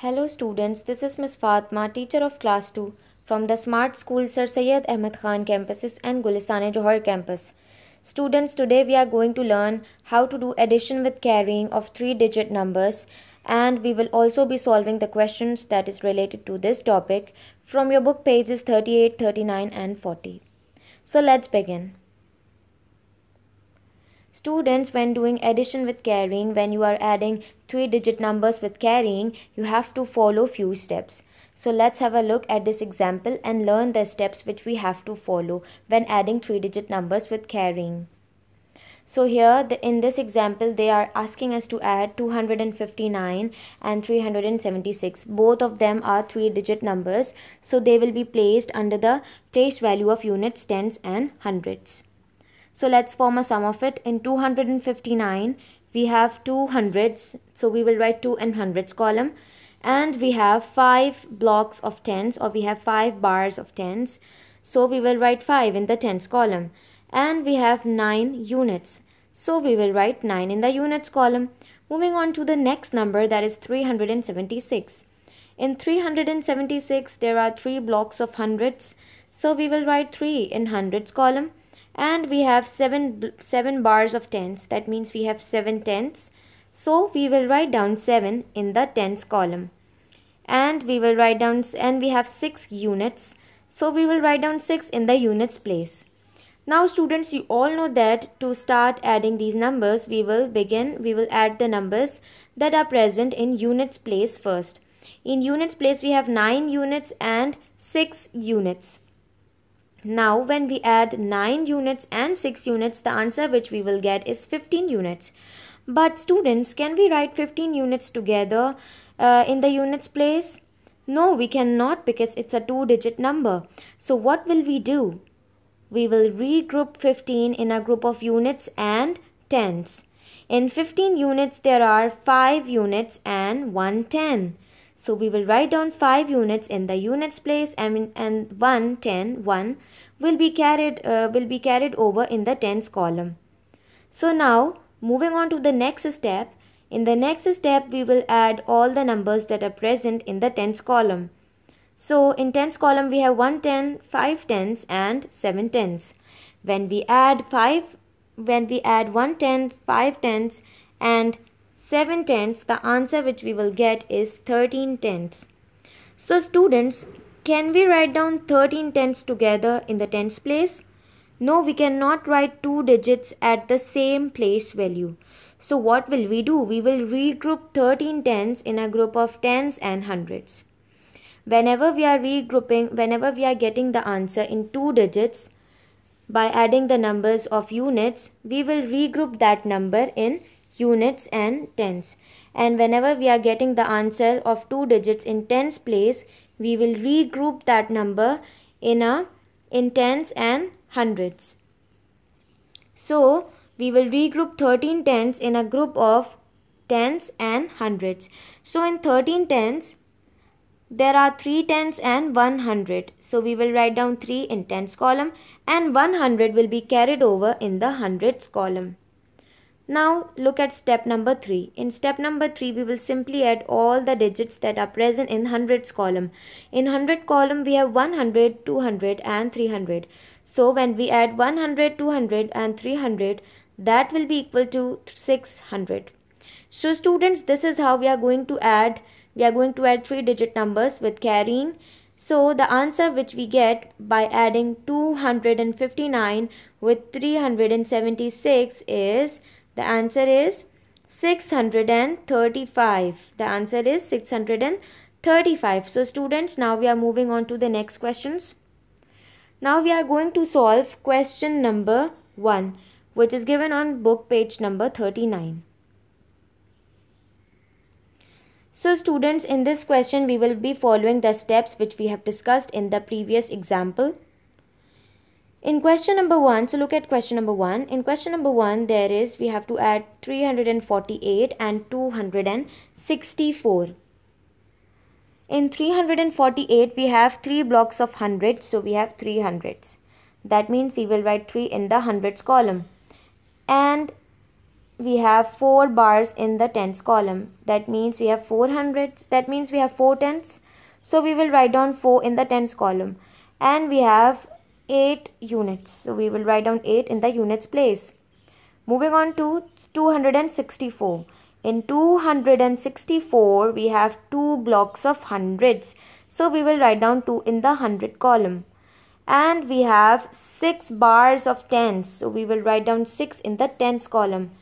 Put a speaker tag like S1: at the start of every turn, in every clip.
S1: Hello students, this is Ms. Fatma, teacher of class 2 from the Smart School Sir Syed Ahmed Khan campuses and Gulistan Johar campus. Students, today we are going to learn how to do addition with carrying of three digit numbers and we will also be solving the questions that is related to this topic from your book pages 38, 39 and 40. So let's begin. Students, when doing addition with carrying, when you are adding three digit numbers with carrying, you have to follow few steps. So let's have a look at this example and learn the steps which we have to follow when adding three digit numbers with carrying. So here the, in this example they are asking us to add 259 and 376. Both of them are three digit numbers so they will be placed under the place value of units, tens and hundreds. So let's form a sum of it. In 259, we have two hundreds. So we will write 2 in hundreds column. And we have 5 blocks of tens or we have 5 bars of tens. So we will write 5 in the tens column. And we have 9 units. So we will write 9 in the units column. Moving on to the next number that is 376. In 376 there are 3 blocks of hundreds. So we will write 3 in hundreds column and we have seven seven bars of tens. That means we have 7 tenths so we will write down 7 in the tens column. And we will write down and we have 6 units. So we will write down 6 in the units place. Now students you all know that to start adding these numbers we will begin we will add the numbers that are present in units place first. In units place we have 9 units and 6 units now when we add 9 units and 6 units, the answer which we will get is 15 units. But students, can we write 15 units together uh, in the units place? No, we cannot because it's a two digit number. So what will we do? We will regroup 15 in a group of units and tens. In 15 units, there are 5 units and 1 10. So we will write down 5 units in the units place and, and 1, 10, 1 will be carried, uh, will be carried over in the tens column. So now moving on to the next step. In the next step we will add all the numbers that are present in the tens column. So in tens column we have 1 10, 5 tens and 7 tens. When we add 5 when we add 1 10, 5 tens and 7 tenths, the answer which we will get is 13 tenths. So students, can we write down 13 tenths together in the tens place? No, we cannot write two digits at the same place value. So what will we do? We will regroup 13 tens in a group of tens and hundreds. Whenever we are regrouping, whenever we are getting the answer in two digits, by adding the numbers of units, we will regroup that number in units and tens. And whenever we are getting the answer of two digits in tens place, we will regroup that number in a in tens and hundreds. So, we will regroup 13 tens in a group of tens and hundreds. So, in 13 tens, there are 3 tens and 100. So, we will write down 3 in tens column and 100 will be carried over in the hundreds column. Now look at step number 3. In step number 3 we will simply add all the digits that are present in hundreds column. In hundred column we have 100, 200 and 300. So when we add 100, 200 and 300 that will be equal to 600. So students this is how we are going to add we are going to add 3 digit numbers with carrying. So the answer which we get by adding 259 with 376 is the answer is 635. The answer is 635. So students, now we are moving on to the next questions. Now we are going to solve question number 1 which is given on book page number 39. So students, in this question we will be following the steps which we have discussed in the previous example. In question number 1, so look at question number 1. In question number 1, there is, we have to add 348 and 264. In 348, we have 3 blocks of hundreds, so we have 3 hundreds. That means we will write 3 in the hundreds column. And we have 4 bars in the tens column. That means we have 400s. That means we have 4 tens. So we will write down 4 in the tens column. And we have 8 units. So we will write down 8 in the units place. Moving on to 264. In 264, we have two blocks of hundreds. So we will write down 2 in the hundred column. And we have 6 bars of tens. So we will write down 6 in the tens column.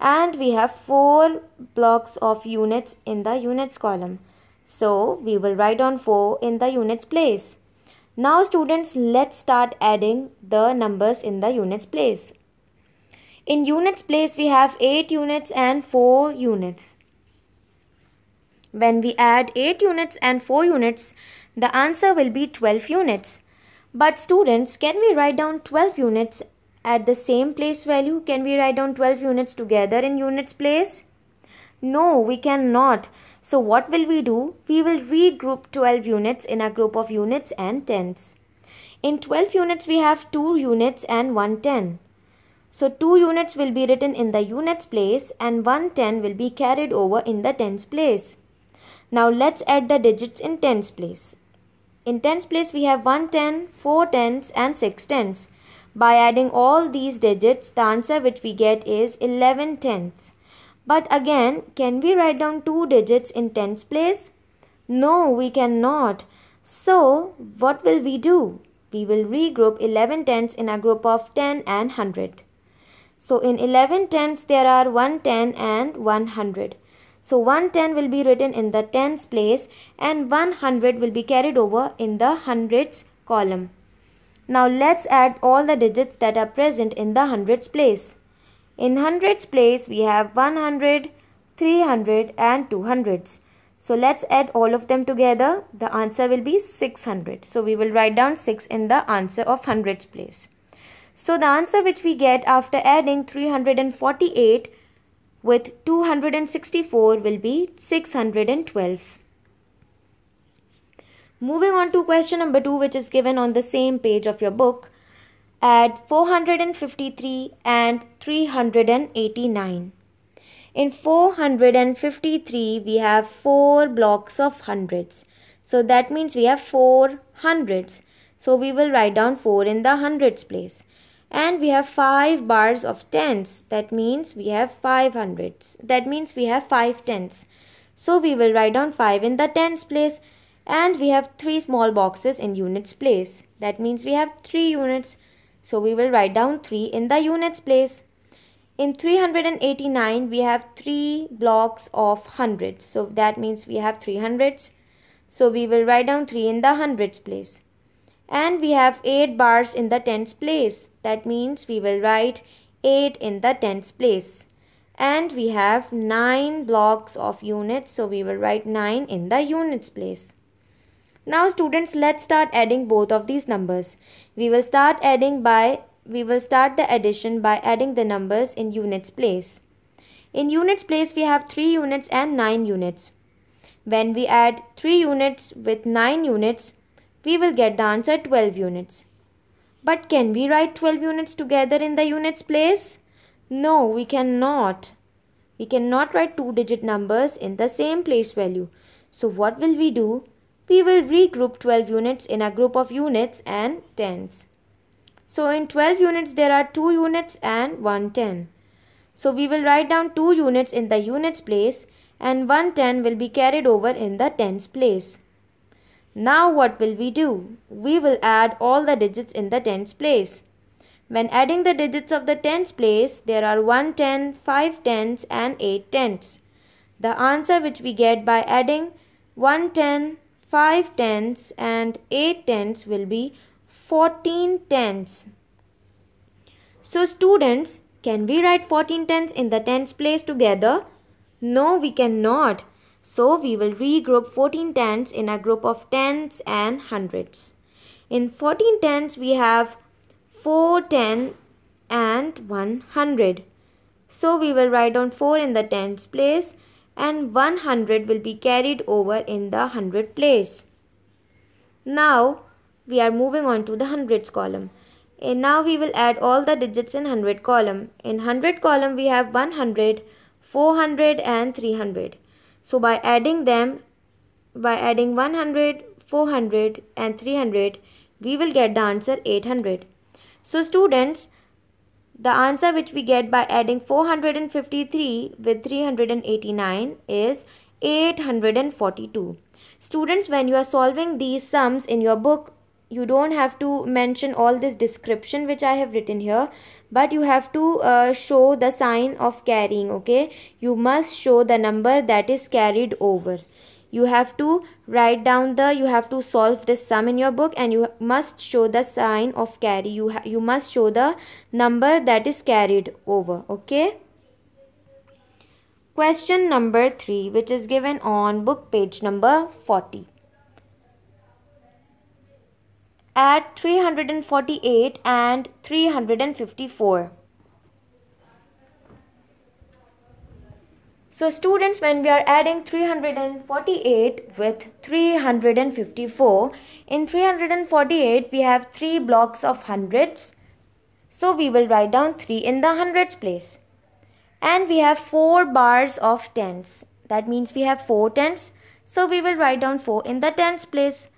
S1: And we have 4 blocks of units in the units column. So we will write down 4 in the units place. Now students, let's start adding the numbers in the units place. In units place, we have 8 units and 4 units. When we add 8 units and 4 units, the answer will be 12 units. But students, can we write down 12 units at the same place value? Can we write down 12 units together in units place? No, we cannot. So what will we do? We will regroup 12 units in a group of units and tens. In 12 units, we have 2 units and 1 ten. So 2 units will be written in the units place and 110 will be carried over in the tens place. Now let's add the digits in tens place. In tens place we have 110, 4 tens and 6 tens. By adding all these digits the answer which we get is 11 tenths. But again can we write down 2 digits in tens place? No we cannot. So what will we do? We will regroup 11 tens in a group of 10 and 100. So in 11 tens there are 110 and 100. So 110 will be written in the tens place and 100 will be carried over in the hundreds column. Now let's add all the digits that are present in the hundreds place. In hundreds place we have 100, 300 and 200s. So let's add all of them together. The answer will be 600. So we will write down 6 in the answer of hundreds place. So the answer which we get after adding 348 with 264 will be 612. Moving on to question number 2 which is given on the same page of your book. Add 453 and 389. In 453 we have 4 blocks of hundreds. So that means we have 4 hundreds. So we will write down 4 in the hundreds place and we have 5 bars of tens that means we have 5 hundreds that means we have 5 tens so we will write down 5 in the tens place and we have 3 small boxes in units place that means we have 3 units so we will write down 3 in the units place in 389 we have 3 blocks of hundreds so that means we have 300s so we will write down 3 in the hundreds place and we have 8 bars in the tens place that means we will write 8 in the tens place. And we have 9 blocks of units. So we will write 9 in the units place. Now students, let's start adding both of these numbers. We will start adding by, we will start the addition by adding the numbers in units place. In units place, we have 3 units and 9 units. When we add 3 units with 9 units, we will get the answer 12 units. But can we write 12 units together in the units place? No, we cannot. We cannot write two digit numbers in the same place value. So what will we do? We will regroup 12 units in a group of units and tens. So in 12 units there are 2 units and 1 ten. So we will write down 2 units in the units place and 1 ten will be carried over in the tens place. Now what will we do? We will add all the digits in the tens place. When adding the digits of the tens place, there are 1 ten, 5 tens and 8 tens. The answer which we get by adding 1 ten, 5 tens and 8 tens will be 14 tens. So students, can we write 14 tens in the tens place together? No, we cannot. So we will regroup 14 tens in a group of tens and hundreds. In 14 tens we have 4 10 and 100. So we will write down 4 in the tens place and 100 will be carried over in the 100 place. Now we are moving on to the hundreds column. And now we will add all the digits in 100 column. In 100 column we have 100, 400 and 300. So by adding them, by adding 100, 400 and 300, we will get the answer 800. So students, the answer which we get by adding 453 with 389 is 842. Students, when you are solving these sums in your book, you don't have to mention all this description which I have written here but you have to uh, show the sign of carrying okay you must show the number that is carried over you have to write down the you have to solve this sum in your book and you must show the sign of carry you you must show the number that is carried over okay? Question number 3 which is given on book page number 40 at 348 and 354 So students, when we are adding 348 with 354, in 348 we have 3 blocks of hundreds. So we will write down 3 in the hundreds place. And we have 4 bars of tens. That means we have 4 tens. So we will write down 4 in the tens place.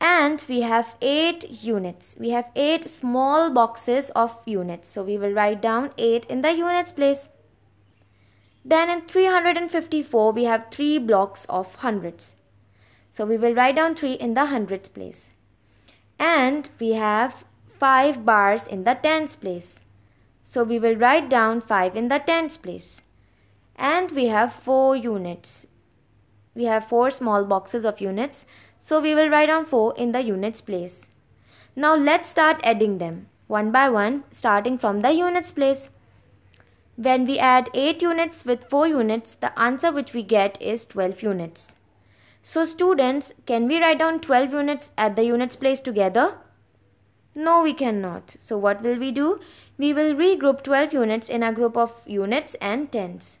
S1: And we have 8 units. We have 8 small boxes of units. So we will write down 8 in the units place. Then in 354 we have 3 blocks of hundreds. So we will write down 3 in the hundreds place. And we have 5 bars in the tens place. So we will write down 5 in the tens place. And we have 4 units. We have 4 small boxes of units. So we will write down 4 in the units place. Now let's start adding them one by one starting from the units place. When we add 8 units with 4 units, the answer which we get is 12 units. So students, can we write down 12 units at the units place together? No, we cannot. So what will we do? We will regroup 12 units in a group of units and tens.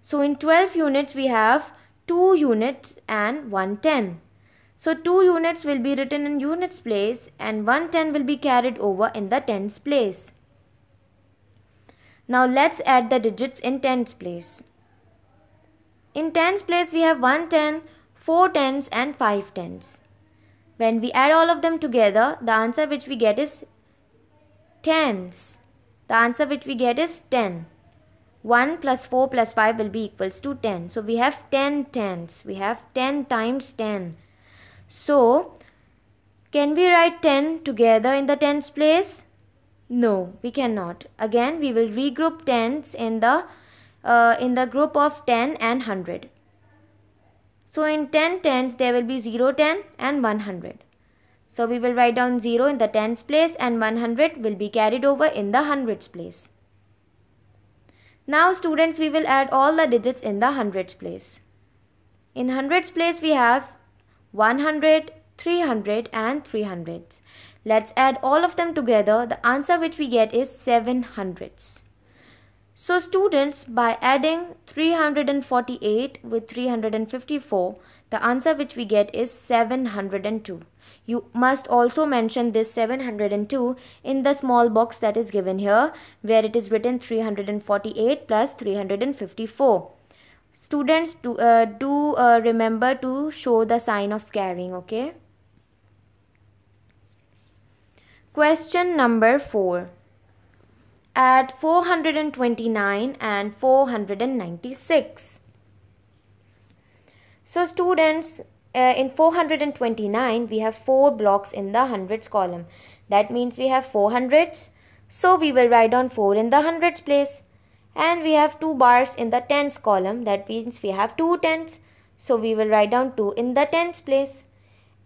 S1: So in 12 units, we have 2 units and 1 10. So 2 units will be written in units place and 1 10 will be carried over in the tens place. Now let's add the digits in tens place. In tens place we have 1 10, 4 tens and 5 tens. When we add all of them together, the answer which we get is tens. The answer which we get is 10. 1 plus 4 plus 5 will be equals to 10. So we have 10 tens. We have 10 times 10. So can we write 10 together in the tens place? No, we cannot. Again, we will regroup tens in the uh, in the group of 10 and 100. So in 10 tens, there will be 0, 10 and 100. So we will write down 0 in the tens place and 100 will be carried over in the hundreds place. Now students, we will add all the digits in the hundreds place. In hundreds place, we have 100, 300 and 300. Let's add all of them together. The answer which we get is 700s. So students, by adding 348 with 354, the answer which we get is 702. You must also mention this 702 in the small box that is given here where it is written 348 plus 354. Students, do, uh, do uh, remember to show the sign of carrying, okay? Question number 4. Add 429 and 496. So students, uh, in 429 we have 4 blocks in the hundreds column. That means we have 4 hundreds. So we will write down 4 in the hundreds place. And we have 2 bars in the tens column. That means we have 2 tens. So we will write down 2 in the tens place.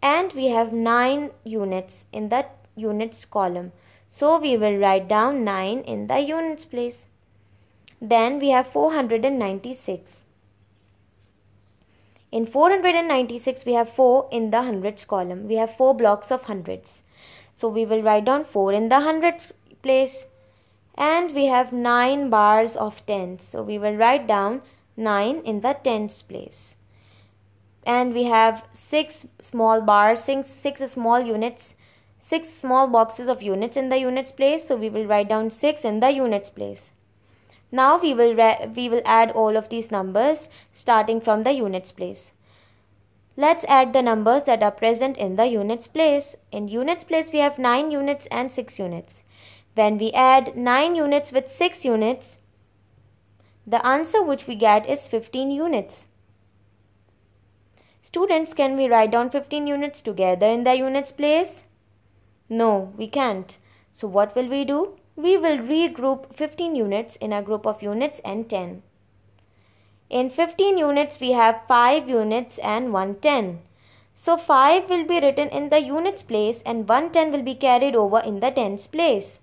S1: And we have 9 units in the units column. So we will write down 9 in the units place. Then we have 496. In 496 we have 4 in the hundreds column. We have 4 blocks of hundreds. So we will write down 4 in the hundreds place. And we have 9 bars of tens. So we will write down 9 in the tens place. And we have 6 small bars, 6, six small units 6 small boxes of units in the units place. So we will write down 6 in the units place. Now we will, we will add all of these numbers starting from the units place. Let's add the numbers that are present in the units place. In units place we have 9 units and 6 units. When we add 9 units with 6 units, the answer which we get is 15 units. Students, can we write down 15 units together in the units place? No, we can't. So what will we do? We will regroup 15 units in a group of units and 10. In 15 units, we have 5 units and 110. So 5 will be written in the units place and 110 will be carried over in the tens place.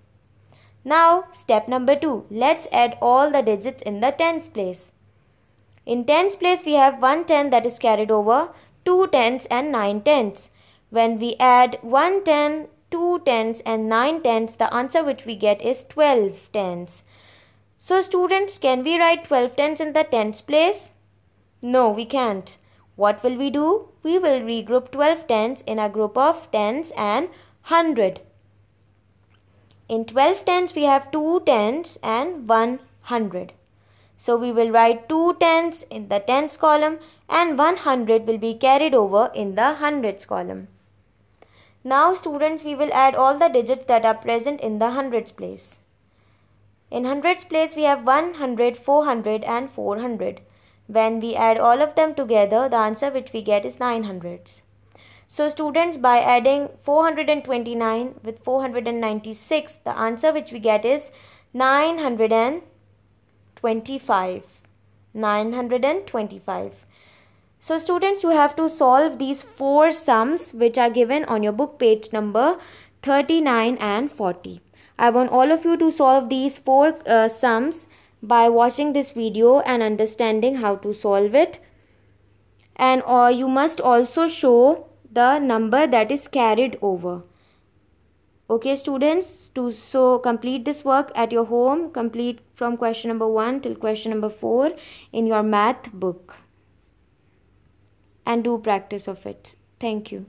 S1: Now, step number 2. Let's add all the digits in the tens place. In tens place, we have 110 that is carried over, 2 tens and 9 tens. When we add 110, 2 tens and 9 tens, the answer which we get is 12 tens. So students, can we write 12 tens in the tens place? No, we can't. What will we do? We will regroup 12 tens in a group of tens and 100. In 12 tens, we have 2 tens and 100. So we will write 2 tens in the tens column and 100 will be carried over in the hundreds column. Now students we will add all the digits that are present in the hundreds place. In hundreds place we have 100, 400 and 400. When we add all of them together the answer which we get is 900s. So students by adding 429 with 496 the answer which we get is 900 25 925 so students you have to solve these four sums which are given on your book page number 39 and 40 i want all of you to solve these four uh, sums by watching this video and understanding how to solve it. And uh, you must also show the number that is carried over. Okay students to so complete this work at your home complete from question number 1 till question number 4 in your math book and do practice of it. Thank you